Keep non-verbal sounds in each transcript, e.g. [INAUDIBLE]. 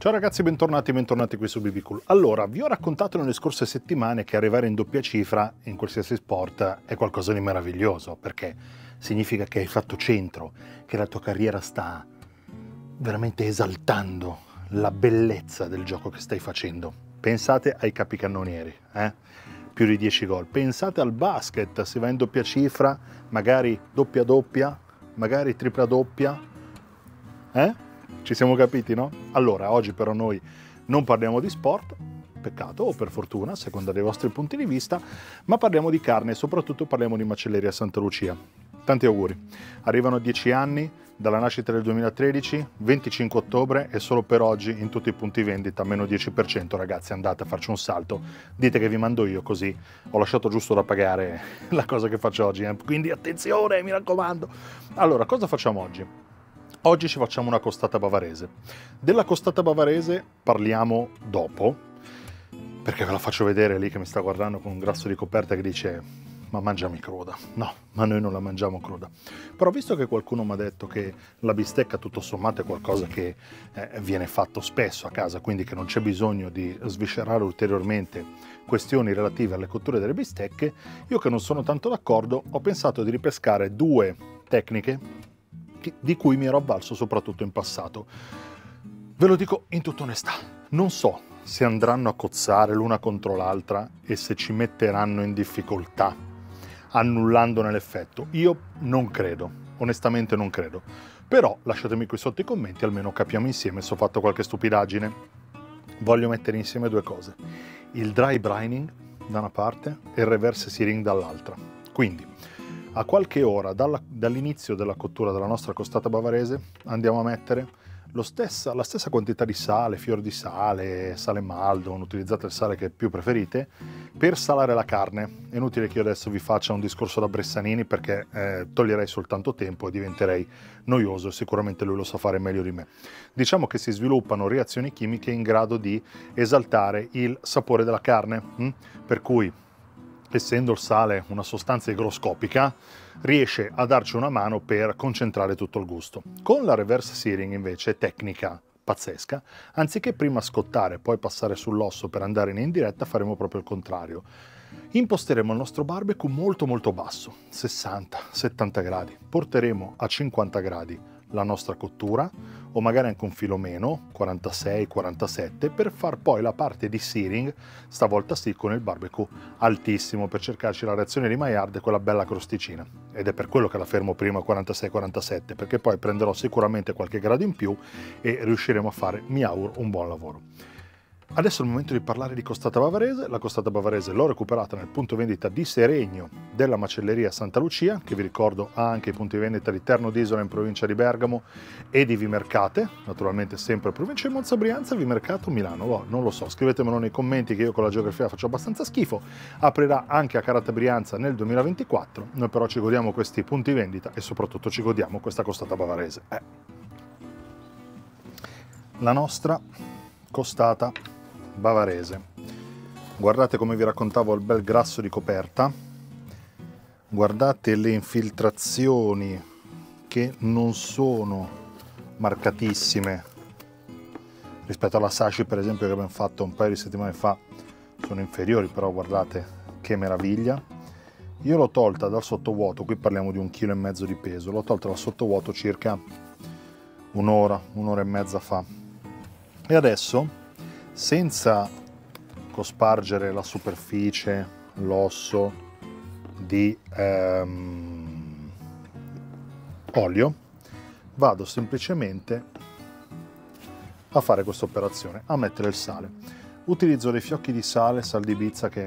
Ciao ragazzi, bentornati, bentornati qui su Bibicool. Allora, vi ho raccontato nelle scorse settimane che arrivare in doppia cifra in qualsiasi sport è qualcosa di meraviglioso, perché significa che hai fatto centro, che la tua carriera sta veramente esaltando la bellezza del gioco che stai facendo. Pensate ai capicannonieri, eh? più di 10 gol. Pensate al basket, si va in doppia cifra, magari doppia doppia, magari tripla doppia. Eh? Ci siamo capiti, no? Allora, oggi però noi non parliamo di sport, peccato o per fortuna, a seconda dei vostri punti di vista, ma parliamo di carne e soprattutto parliamo di macelleria Santa Lucia. Tanti auguri. Arrivano 10 anni dalla nascita del 2013, 25 ottobre e solo per oggi in tutti i punti vendita meno 10%, ragazzi, andate a farci un salto. Dite che vi mando io così ho lasciato giusto da pagare [LAUGHS] la cosa che faccio oggi, eh? quindi attenzione, mi raccomando. Allora, cosa facciamo oggi? Oggi ci facciamo una costata bavarese. Della costata bavarese parliamo dopo, perché ve la faccio vedere lì che mi sta guardando con un grasso di coperta che dice ma mangiami cruda. No, ma noi non la mangiamo cruda. Però visto che qualcuno mi ha detto che la bistecca tutto sommato è qualcosa che eh, viene fatto spesso a casa, quindi che non c'è bisogno di sviscerare ulteriormente questioni relative alle cotture delle bistecche, io che non sono tanto d'accordo ho pensato di ripescare due tecniche di cui mi ero avvalso soprattutto in passato. Ve lo dico in tutta onestà, non so se andranno a cozzare l'una contro l'altra e se ci metteranno in difficoltà, annullandone l'effetto. Io non credo, onestamente non credo. Però lasciatemi qui sotto i commenti, almeno capiamo insieme se ho fatto qualche stupidaggine. Voglio mettere insieme due cose. Il dry brining da una parte e il reverse searing dall'altra. Quindi, a qualche ora dall'inizio della cottura della nostra costata bavarese andiamo a mettere stessa, la stessa quantità di sale, fior di sale, sale maldon, utilizzate il sale che più preferite, per salare la carne. È inutile che io adesso vi faccia un discorso da Bressanini perché eh, toglierei soltanto tempo e diventerei noioso e sicuramente lui lo sa fare meglio di me. Diciamo che si sviluppano reazioni chimiche in grado di esaltare il sapore della carne, hm? per cui essendo il sale una sostanza igroscopica, riesce a darci una mano per concentrare tutto il gusto. Con la reverse searing invece, tecnica pazzesca, anziché prima scottare e poi passare sull'osso per andare in indiretta, faremo proprio il contrario. Imposteremo il nostro barbecue molto molto basso, 60-70 gradi, porteremo a 50 gradi la nostra cottura o magari anche un filo meno, 46-47, per far poi la parte di searing, stavolta sì con il barbecue altissimo per cercarci la reazione di Maillard e quella bella crosticina. Ed è per quello che la fermo prima a 46-47, perché poi prenderò sicuramente qualche grado in più e riusciremo a fare, mi auguro, un buon lavoro. Adesso è il momento di parlare di costata bavarese. La costata bavarese l'ho recuperata nel punto vendita di Seregno della macelleria Santa Lucia, che vi ricordo ha anche i punti vendita di Terno d'Isola in provincia di Bergamo e di Vimercate, naturalmente sempre provincia di Monza Brianza, Vimercato, Milano. Oh, non lo so, scrivetemelo nei commenti che io con la geografia faccio abbastanza schifo. Aprirà anche a Carata Brianza nel 2024. Noi però ci godiamo questi punti vendita e soprattutto ci godiamo questa costata bavarese. Eh. La nostra costata bavarese. Guardate come vi raccontavo il bel grasso di coperta, guardate le infiltrazioni che non sono marcatissime. Rispetto alla Sashi per esempio che abbiamo fatto un paio di settimane fa sono inferiori però guardate che meraviglia. Io l'ho tolta dal sottovuoto qui parliamo di un chilo e mezzo di peso l'ho tolta dal sottovuoto circa un'ora un'ora e mezza fa. E adesso senza cospargere la superficie, l'osso di ehm, olio, vado semplicemente a fare questa operazione, a mettere il sale. Utilizzo dei fiocchi di sale, sal di bizza che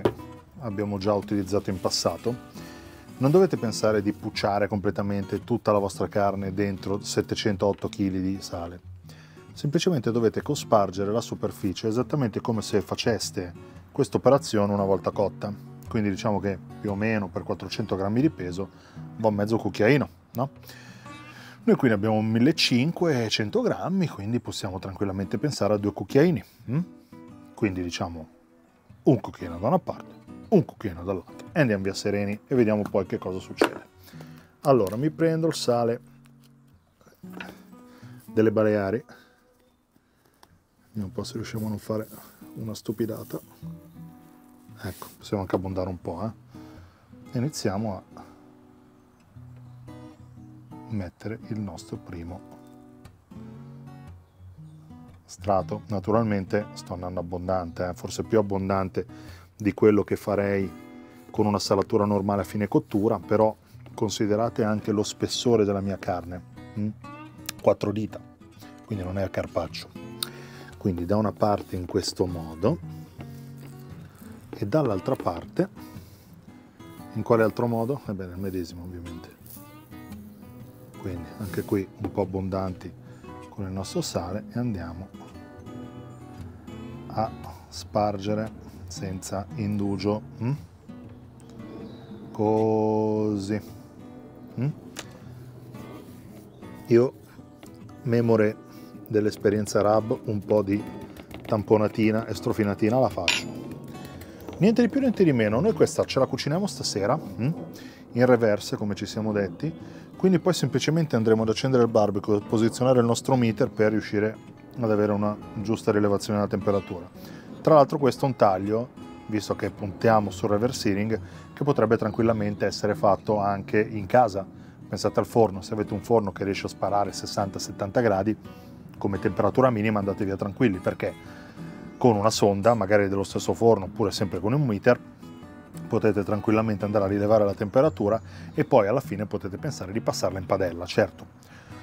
abbiamo già utilizzato in passato. Non dovete pensare di pucciare completamente tutta la vostra carne dentro 708 kg di sale semplicemente dovete cospargere la superficie esattamente come se faceste questa operazione una volta cotta. Quindi diciamo che più o meno per 400 grammi di peso va mezzo cucchiaino, no? Noi qui ne abbiamo 1500 grammi, quindi possiamo tranquillamente pensare a due cucchiaini. Hm? Quindi diciamo un cucchiaino da una parte, un cucchiaino dall'altra e andiamo via sereni e vediamo poi che cosa succede. Allora mi prendo il sale delle Baleari vediamo un po' se riusciamo a non fare una stupidata ecco possiamo anche abbondare un po' eh? iniziamo a mettere il nostro primo strato naturalmente sto andando abbondante eh? forse più abbondante di quello che farei con una salatura normale a fine cottura però considerate anche lo spessore della mia carne hm? quattro dita quindi non è a carpaccio quindi da una parte in questo modo e dall'altra parte in quale altro modo? ebbene il medesimo ovviamente quindi anche qui un po' abbondanti con il nostro sale e andiamo a spargere senza indugio mm? così mm? io memore dell'esperienza RAB un po' di tamponatina e strofinatina la faccio. Niente di più niente di meno. Noi questa ce la cuciniamo stasera mm? in reverse come ci siamo detti. Quindi poi semplicemente andremo ad accendere il barbecue posizionare il nostro meter per riuscire ad avere una giusta rilevazione della temperatura. Tra l'altro questo è un taglio visto che puntiamo sul reverse searing che potrebbe tranquillamente essere fatto anche in casa. Pensate al forno se avete un forno che riesce a sparare 60-70 gradi come temperatura minima andate via tranquilli perché con una sonda magari dello stesso forno oppure sempre con un meter potete tranquillamente andare a rilevare la temperatura e poi alla fine potete pensare di passarla in padella, certo.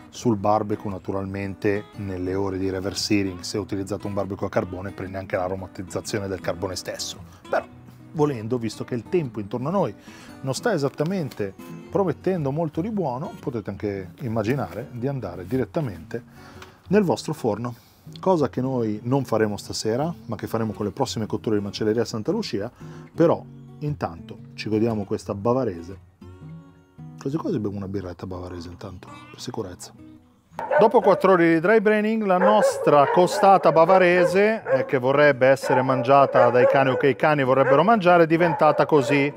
Sul barbecue naturalmente nelle ore di reverse searing se utilizzate un barbecue a carbone prende anche l'aromatizzazione del carbone stesso, però volendo, visto che il tempo intorno a noi non sta esattamente promettendo molto di buono, potete anche immaginare di andare direttamente nel vostro forno cosa che noi non faremo stasera, ma che faremo con le prossime cotture di macelleria Santa Lucia, però Intanto ci godiamo questa bavarese. Quasi quasi bevo una birretta bavarese intanto, per sicurezza. Dopo 4 ore di dry braining, la nostra costata bavarese, eh, che vorrebbe essere mangiata dai cani o che i cani vorrebbero mangiare, è diventata così.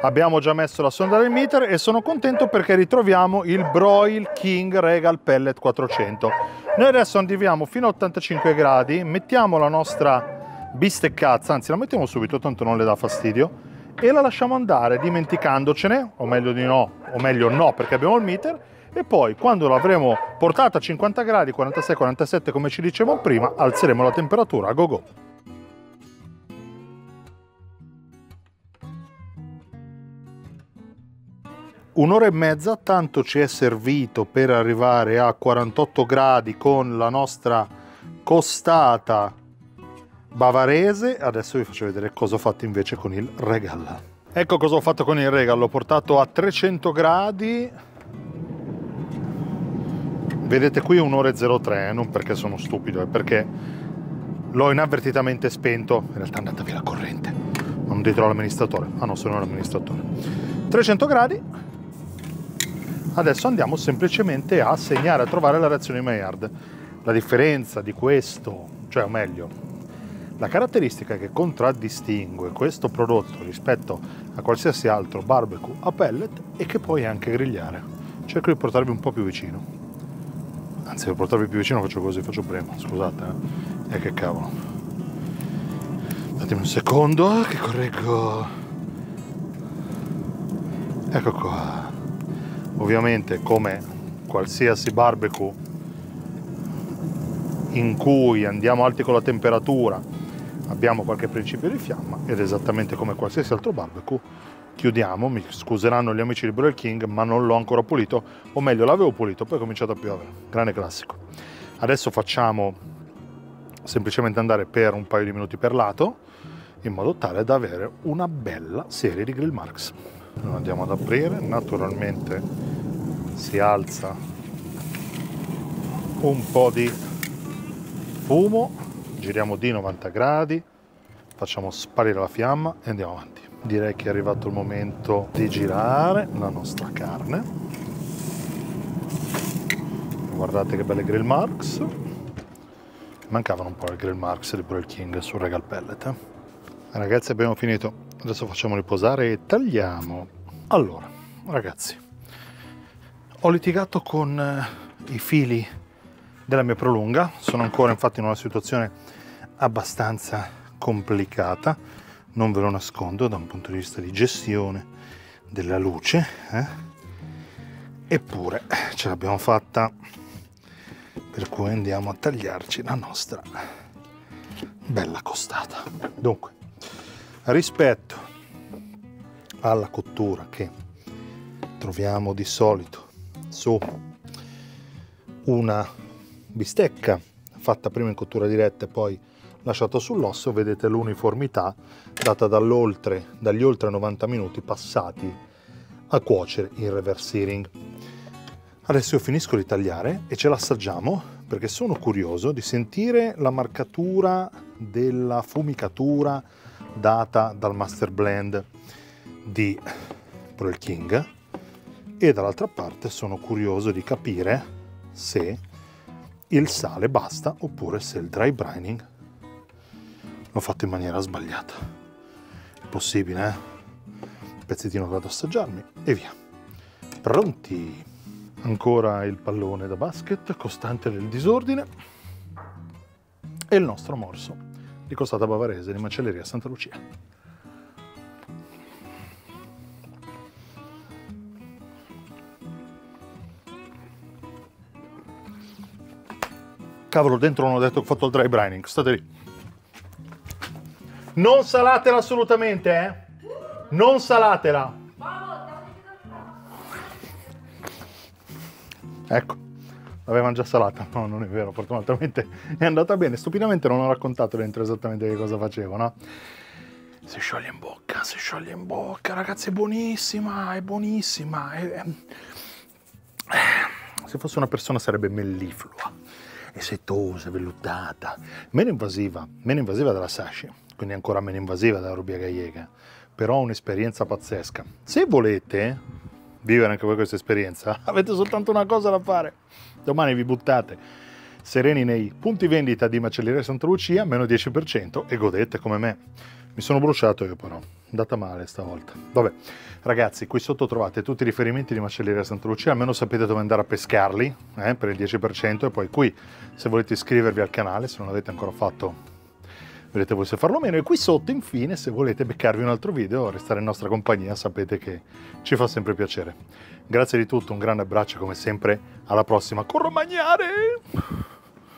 Abbiamo già messo la sonda del meter e sono contento perché ritroviamo il Broil King Regal Pellet 400. Noi adesso andiamo fino a 85 gradi, mettiamo la nostra bisteccazza, anzi la mettiamo subito, tanto non le dà fastidio, e la lasciamo andare dimenticandocene, o meglio di no, o meglio no perché abbiamo il meter, e poi quando l'avremo portata a 50 gradi, 46-47 come ci dicevamo prima, alzeremo la temperatura a go go. Un'ora e mezza tanto ci è servito per arrivare a 48 gradi con la nostra costata bavarese. Adesso vi faccio vedere cosa ho fatto invece con il Regal. Ecco cosa ho fatto con il Regal, l'ho portato a 300 gradi. Vedete qui un'ora e 03, eh? non perché sono stupido, è perché l'ho inavvertitamente spento. In realtà è andata via la corrente. Non ditelo all'amministratore. Ah no, sono l'amministratore. 300 gradi. Adesso andiamo semplicemente a segnare, a trovare la reazione Maillard. La differenza di questo, cioè o meglio, la caratteristica che contraddistingue questo prodotto rispetto a qualsiasi altro barbecue a pellet è che puoi anche grigliare. Cerco di portarvi un po' più vicino. Anzi, per portarvi più vicino faccio così, faccio prima, scusate. Eh. E che cavolo. Datemi un secondo che correggo. Ecco qua. Ovviamente come qualsiasi barbecue in cui andiamo alti con la temperatura abbiamo qualche principio di fiamma ed esattamente come qualsiasi altro barbecue chiudiamo, mi scuseranno gli amici di Broil King ma non l'ho ancora pulito o meglio l'avevo pulito poi è cominciato a piovere, grande classico. Adesso facciamo semplicemente andare per un paio di minuti per lato in modo tale da avere una bella serie di grill marks lo andiamo ad aprire naturalmente si alza un po' di fumo giriamo di 90 gradi, facciamo sparire la fiamma e andiamo avanti. Direi che è arrivato il momento di girare la nostra carne. Guardate che belle grill marks. Mancavano un po' le grill marks di Broil King sul Regal Pellet. Eh? Ragazzi abbiamo finito, adesso facciamo riposare e tagliamo. Allora, ragazzi, ho litigato con eh, i fili della mia prolunga. Sono ancora infatti in una situazione abbastanza complicata, non ve lo nascondo da un punto di vista di gestione della luce. Eh? Eppure ce l'abbiamo fatta, per cui andiamo a tagliarci la nostra bella costata. Dunque, rispetto alla cottura che troviamo di solito su una bistecca fatta prima in cottura diretta e poi lasciata sull'osso, vedete l'uniformità data dagli oltre 90 minuti passati a cuocere in reverse searing. Adesso io finisco di tagliare e ce l'assaggiamo perché sono curioso di sentire la marcatura della fumicatura data dal master blend di Pearl King e dall'altra parte sono curioso di capire se il sale basta oppure se il dry brining l'ho fatto in maniera sbagliata. È possibile, eh? Un pezzettino vado ad assaggiarmi e via. Pronti? Ancora il pallone da basket, costante del disordine e il nostro morso di costata bavarese di macelleria Santa Lucia. Cavolo, dentro non ho detto che ho fatto il dry brining, state lì. Non salatela assolutamente, eh? Non salatela. Ecco, l'avevano già salata. No, non è vero, fortunatamente è andata bene. Stupidamente non ho raccontato dentro esattamente che cosa facevo, no? Si scioglie in bocca, si scioglie in bocca, ragazzi, è buonissima, è buonissima. È, è... Se fosse una persona sarebbe melliflua è setosa, vellutata, meno invasiva, meno invasiva della Sashi, quindi ancora meno invasiva della Rubia Gallega, però un'esperienza pazzesca. Se volete vivere anche voi questa esperienza, [LAUGHS] avete soltanto una cosa da fare. Domani vi buttate sereni nei punti vendita di Macelleria Santa Lucia, meno 10% e godete come me. Mi sono bruciato io però, andata male stavolta. Vabbè, ragazzi, qui sotto trovate tutti i riferimenti di Macelleria Santa Lucia, almeno sapete dove andare a pescarli eh, per il 10% e poi qui, se volete iscrivervi al canale, se non l'avete ancora fatto, vedete voi se farlo o meno. E qui sotto, infine, se volete beccarvi un altro video restare in nostra compagnia, sapete che ci fa sempre piacere. Grazie di tutto, un grande abbraccio come sempre, alla prossima. Corro a mangiare!